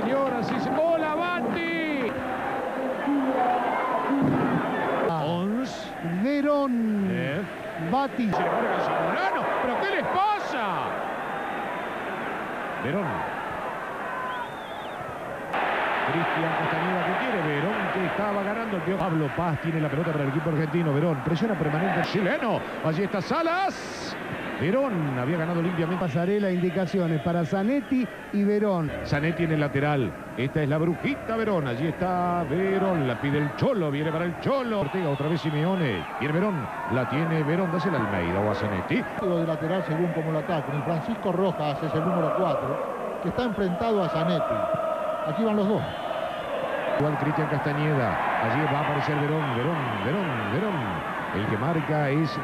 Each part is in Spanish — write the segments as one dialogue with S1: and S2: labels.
S1: señoras y señores. ¡Hola, Bati! Ons.
S2: Verón.
S1: Eh.
S2: Bati.
S1: Se le marca el Zamorano. ¿Pero qué les pasa? Verón. Cristian Castañeda que quiere Verón que estaba ganando el. Pablo Paz tiene la pelota para el equipo argentino. Verón presiona permanente el chileno. Allí está Salas. Verón había ganado limpiamente.
S2: Pasarela, indicaciones para Zanetti y Verón.
S1: Zanetti en el lateral. Esta es la brujita Verón. Allí está Verón. La pide el Cholo. Viene para el Cholo. Ortega otra vez Simeone. Viene Verón. La tiene Verón. Dásela Almeida o a Zanetti.
S3: de lateral según como lo ataque. El Francisco Rojas es el número 4, que está enfrentado a Zanetti. Aquí van los dos.
S1: Igual Cristian Castañeda. Allí va a aparecer Verón. Verón. Verón. Verón. El que marca es...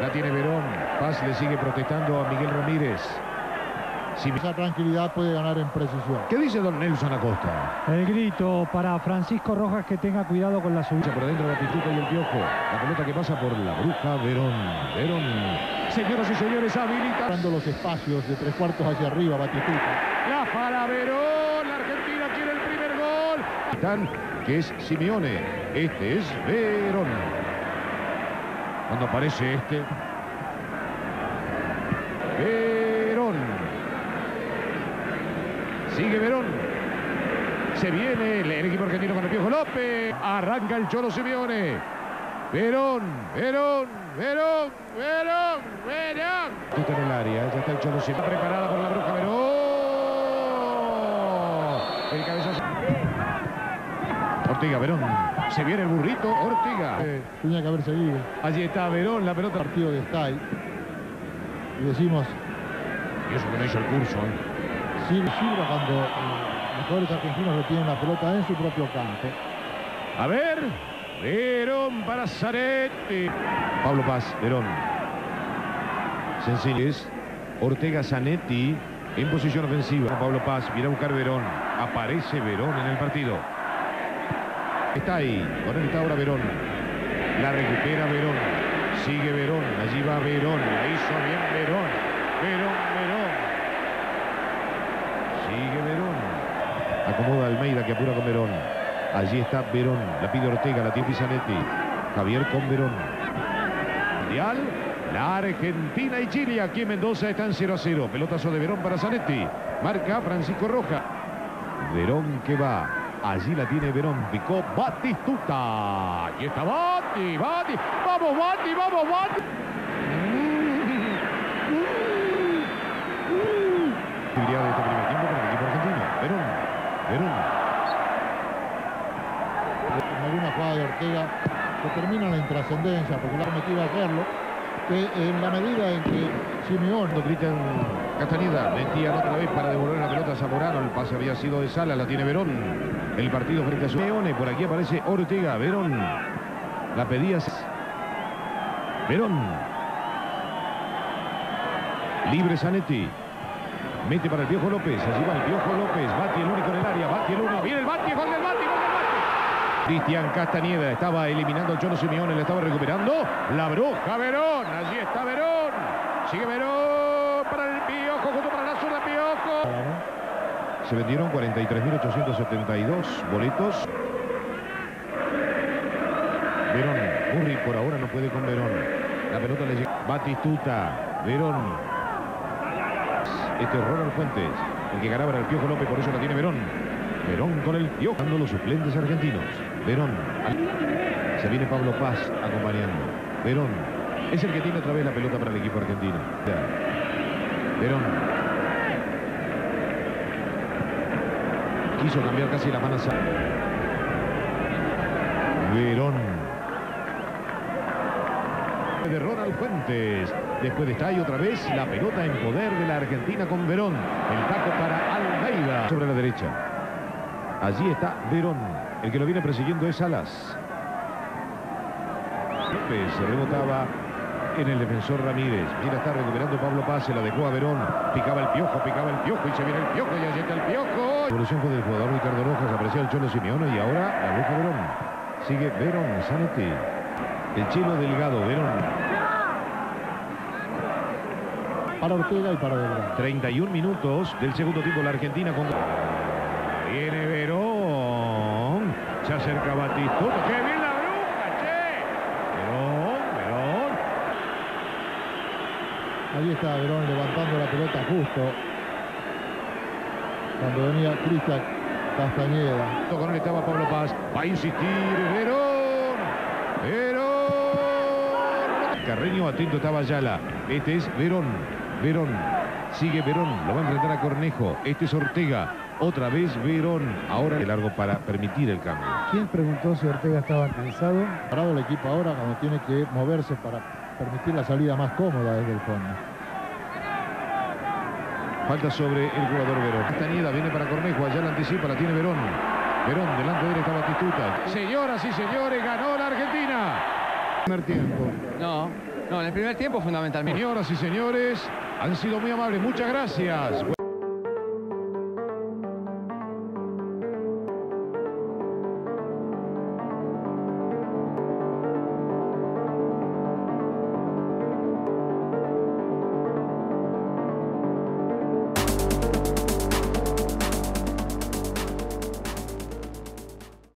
S1: La tiene Verón. Paz le sigue protestando a Miguel Ramírez. Sime-
S3: Esa tranquilidad puede ganar en precisión.
S1: ¿Qué dice don Nelson Acosta?
S4: El grito para Francisco Rojas que tenga cuidado con la subida.
S1: Por adentro Batistuta y el Piojo. La pelota que pasa por la bruja Verón. Verón. Señoras y señores, habilita.
S3: Dando los espacios de tres cuartos hacia arriba, Batistuta.
S1: La para Verón. La Argentina quiere el primer gol. Que es Simeone. Este es Verón. Cuando aparece este. Verón. Sigue Verón. Se viene el, equipo argentino con el Piojo López. Arranca el Cholo Simeone. Verón, Verón, Verón, Verón, Verón. Está en el área, ya está el Cholo Simeone. Preparada por la bruja Verón. El Ortiga, Verón. Se viene el burrito, Ortiga.
S3: Eh, tenía que haber seguido.
S1: Allí está Verón, la pelota.
S3: Partido de Sky. Y decimos,
S1: Y eso que no hizo el curso. ¿eh?
S3: sirve, sirve cuando eh, los jugadores argentinos retienen la pelota en su propio campo.
S1: A ver. Verón para Zanetti. Pablo Paz, Verón. Sencilles. Ortega Zanetti en posición ofensiva. Pablo Paz viene a buscar Verón. Aparece Verón en el partido. Está ahí. Con él está ahora Verón. La recupera Verón. Sigue Verón. Allí va Verón. La hizo bien Verón. Verón, Verón. Sigue Verón. Acomoda Almeida que apura con Verón. Allí está Verón. La pide Ortega. La tiene Zanetti. Javier con Verón. Mundial. La Argentina y Chile aquí en Mendoza están 0 a 0. Pelotazo de Verón para Zanetti. Marca Francisco Roja. Verón que va. Allí la tiene Verón. Picó Batistuta. Y está Bati. Bati. Vamos Bati. Vamos Bati. Actividad de este primer tiempo para el equipo argentino. Verón. Verón.
S3: En alguna jugada de Ortega que termina la intrascendencia, porque la cometido a hacerlo, que en la medida en que
S1: Cuando Cristian Castañeda metían otra vez para devolver la pelota a Zamorano. El pase había sido de Sala, la tiene Verón. El partido frente a su Leone. Por aquí aparece Ortega. Verón. La pedías. Verón. Libre Zanetti. Mete para el Piojo López. Allí va el Piojo López. Bati el único en el área. Bati el uno. Viene el Bati. Gol del Bati. Gol del Bati. Cristian Castañeda estaba eliminando al Cholo Simeone. Le estaba recuperando. La bruja Verón. Allí está Verón. Sigue Verón para el Piojo. Junto para la zurda Piojo. Se vendieron 43.872 boletos. Verón. Curry por ahora no puede con Verón. La pelota le llega. Batistuta. Verón. Este es Ronald Fuentes. El que ganaba era el Piojo López, por eso la tiene Verón. Verón con el Piojo. Dando los suplentes argentinos. Verón. Se viene Pablo Paz acompañando. Verón. Es el que tiene otra vez la pelota para el equipo argentino. Verón. Quiso cambiar casi la mano. Verón. De Ronald Fuentes. Después de ahí otra vez la pelota en poder de la Argentina con Verón. El taco para Almeida sobre la derecha. Allí está Verón. El que lo viene persiguiendo es Salas. López rebotaba en el defensor Ramírez. Mira, está recuperando Pablo Paz, se la dejó a Verón. Picaba el piojo, picaba el piojo y se viene el piojo y allí está el piojo. La evolución fue del jugador Ricardo Rojas, apareció el Cholo Simeone y ahora la Verón. Sigue Verón, Zanetti. El chilo delgado, Verón.
S3: para Ortega y para Belgrano.
S1: 31 minutos del segundo tiempo la Argentina con... Viene Verón. Se acerca Batistuta. ¡Qué bien la bruja, che! Verón, Verón.
S3: Ahí está Verón levantando la pelota justo. Cuando venía Cristian Castañeda.
S1: Con él estaba Pablo Paz. Va a insistir Verón. Verón. Carreño atento estaba Ayala. Este es Verón. Verón. Sigue Verón. Lo va a enfrentar a Cornejo. Este es Ortega. Otra vez Verón. Ahora de largo para permitir el cambio.
S2: ¿Quién preguntó si Ortega estaba cansado?
S3: Parado el equipo ahora cuando tiene que moverse para permitir la salida más cómoda desde el fondo.
S1: Falta sobre el jugador Verón. Castañeda viene para Cornejo. Allá la anticipa. La tiene Verón. Verón. Delante de él está Batistuta. Señoras y señores, ganó la Argentina.
S2: Primer tiempo.
S5: No, no, en el primer tiempo fundamentalmente.
S1: Señoras y señores, han sido muy amables. Muchas gracias.